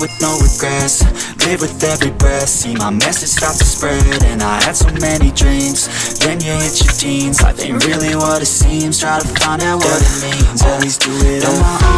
with no regrets. Live with every breath, see my message start to spread. And I had so many dreams, then you hit your teens. Life ain't really what it seems, try to find out what it means. Always do it on my own,